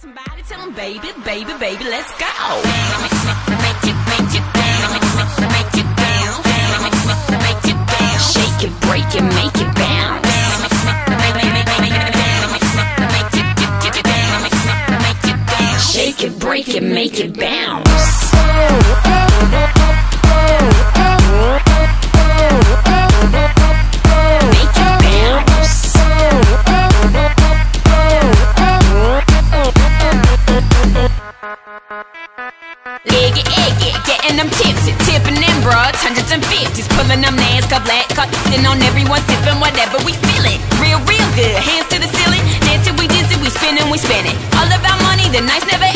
Somebody tell baby, baby, baby, let's go. Shake it, break it, make it bounce. Shake it, break it, make it bounce. Egg it, egg it, getting them tipsy, tipping them broads, hundreds and fifties, pulling them NASCAR black, cutting on everyone, sipping whatever we feeling. Real, real good, hands to the ceiling, dancing, we dizzy, we spinning, we spinning. All of our money, the nights never